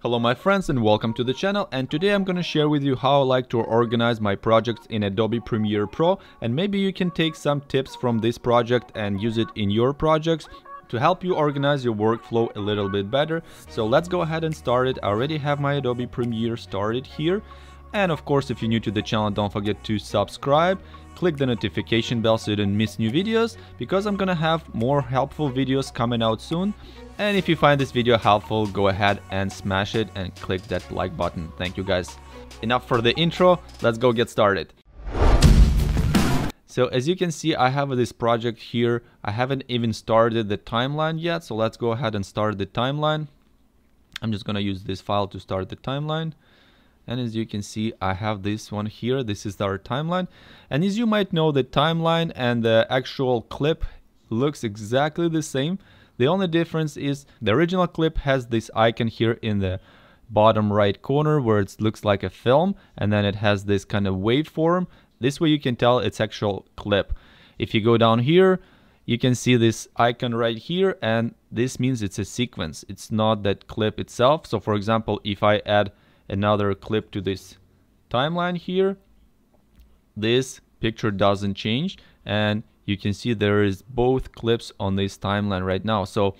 Hello my friends and welcome to the channel and today I'm gonna share with you how I like to organize my projects in Adobe Premiere Pro and maybe you can take some tips from this project and use it in your projects to help you organize your workflow a little bit better. So let's go ahead and start it. I already have my Adobe Premiere started here. And of course, if you're new to the channel, don't forget to subscribe, click the notification bell so you don't miss new videos because I'm gonna have more helpful videos coming out soon. And if you find this video helpful, go ahead and smash it and click that like button. Thank you guys. Enough for the intro, let's go get started. So as you can see, I have this project here. I haven't even started the timeline yet. So let's go ahead and start the timeline. I'm just gonna use this file to start the timeline. And as you can see, I have this one here. This is our timeline. And as you might know, the timeline and the actual clip looks exactly the same. The only difference is the original clip has this icon here in the bottom right corner where it looks like a film and then it has this kind of waveform. This way you can tell it's actual clip. If you go down here, you can see this icon right here and this means it's a sequence. It's not that clip itself. So for example, if I add another clip to this timeline here, this picture doesn't change and you can see there is both clips on this timeline right now. So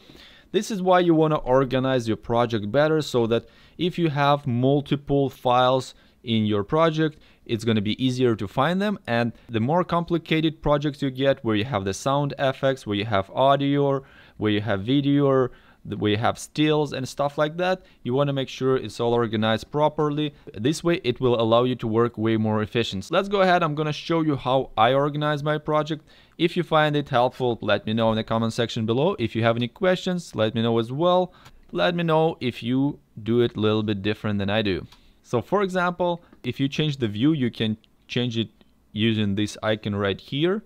this is why you want to organize your project better so that if you have multiple files in your project, it's going to be easier to find them. And the more complicated projects you get, where you have the sound effects, where you have audio, where you have video, we have stills and stuff like that you want to make sure it's all organized properly. This way it will allow you to work way more efficient. So let's go ahead i'm going to show you how i organize my project. If you find it helpful let me know in the comment section below. If you have any questions let me know as well. Let me know if you do it a little bit different than i do. So for example if you change the view you can change it using this icon right here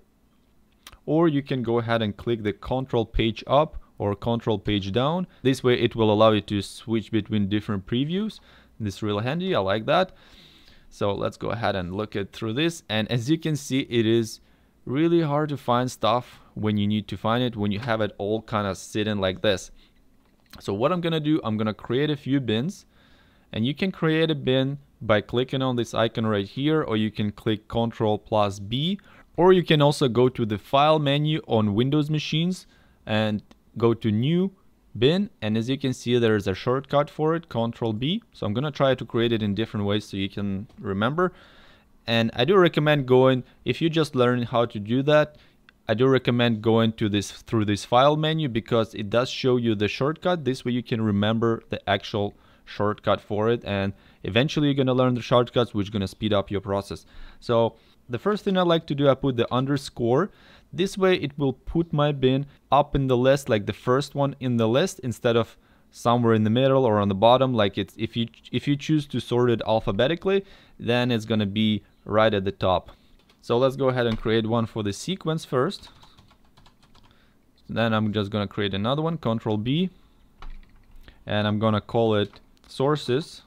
or you can go ahead and click the control page up or control page down. This way it will allow you to switch between different previews. This is really handy, I like that. So let's go ahead and look at through this. And as you can see, it is really hard to find stuff when you need to find it, when you have it all kind of sitting like this. So what I'm gonna do, I'm gonna create a few bins and you can create a bin by clicking on this icon right here or you can click Control plus B or you can also go to the file menu on Windows machines and go to new bin and as you can see there is a shortcut for it control B. So I'm gonna try to create it in different ways so you can remember. And I do recommend going if you just learn how to do that I do recommend going to this through this file menu because it does show you the shortcut. This way you can remember the actual shortcut for it and eventually you're gonna learn the shortcuts which gonna speed up your process. So the first thing I like to do I put the underscore this way it will put my bin up in the list like the first one in the list instead of somewhere in the middle or on the bottom. Like it's if you if you choose to sort it alphabetically then it's gonna be right at the top. So let's go ahead and create one for the sequence first. Then I'm just gonna create another one control B. And I'm gonna call it sources.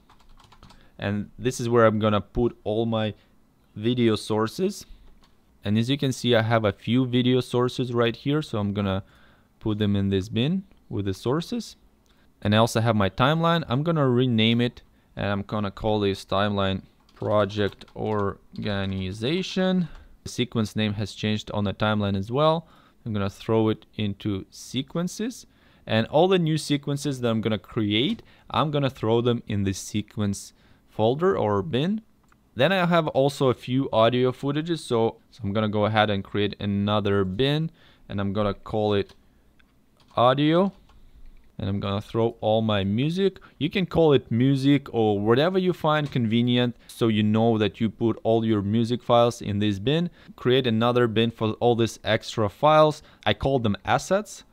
And this is where I'm gonna put all my video sources and as you can see, I have a few video sources right here. So I'm gonna put them in this bin with the sources. And I also have my timeline. I'm gonna rename it and I'm gonna call this timeline project organization. The sequence name has changed on the timeline as well. I'm gonna throw it into sequences and all the new sequences that I'm gonna create, I'm gonna throw them in the sequence folder or bin then I have also a few audio footages. So, so I'm going to go ahead and create another bin and I'm going to call it audio. And I'm going to throw all my music. You can call it music or whatever you find convenient so you know that you put all your music files in this bin. Create another bin for all these extra files. I call them assets.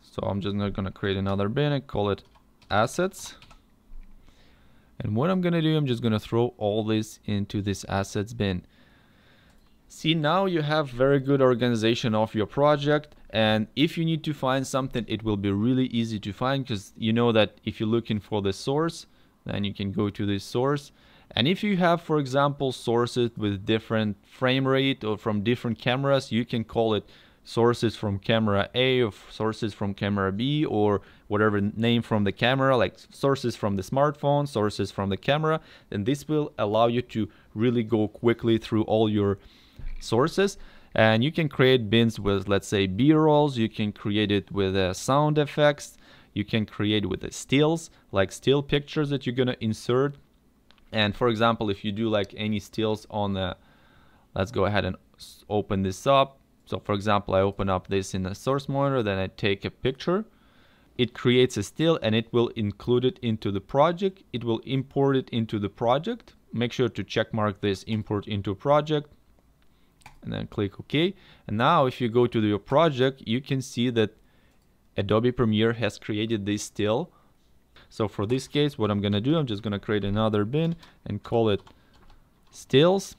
So I'm just going to create another bin and call it assets. And what I'm to do, I'm just to throw all this into this assets bin. See, now you have very good organization of your project. And if you need to find something, it will be really easy to find because you know that if you're looking for the source, then you can go to this source. And if you have, for example, sources with different frame rate or from different cameras, you can call it sources from camera A or sources from camera B or whatever name from the camera, like sources from the smartphone, sources from the camera, then this will allow you to really go quickly through all your sources. And you can create bins with, let's say, B-rolls. You can create it with uh, sound effects. You can create with the stills, like still pictures that you're gonna insert. And for example, if you do like any stills on the, let's go ahead and open this up. So for example, I open up this in the source monitor, then I take a picture. It creates a still and it will include it into the project. It will import it into the project. Make sure to check mark this import into project and then click OK. And now if you go to your project, you can see that Adobe Premiere has created this still. So for this case, what I'm gonna do, I'm just gonna create another bin and call it stills.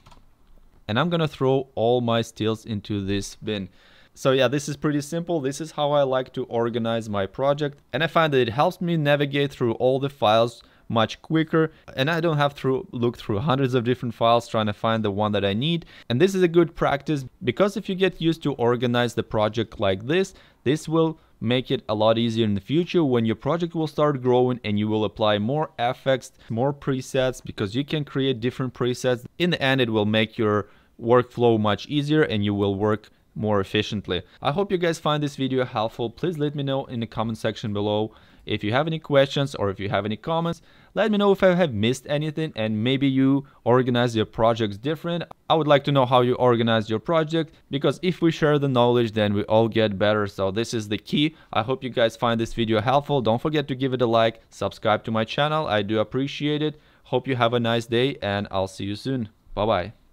And I'm gonna throw all my stills into this bin. So yeah, this is pretty simple. This is how I like to organize my project. And I find that it helps me navigate through all the files much quicker and I don't have to look through hundreds of different files trying to find the one that I need and this is a good practice because if you get used to organize the project like this this will make it a lot easier in the future when your project will start growing and you will apply more effects more presets because you can create different presets in the end it will make your workflow much easier and you will work more efficiently. I hope you guys find this video helpful. Please let me know in the comment section below. If you have any questions or if you have any comments, let me know if I have missed anything and maybe you organize your projects different. I would like to know how you organize your project because if we share the knowledge then we all get better. So this is the key. I hope you guys find this video helpful. Don't forget to give it a like, subscribe to my channel. I do appreciate it. Hope you have a nice day and I'll see you soon. Bye bye.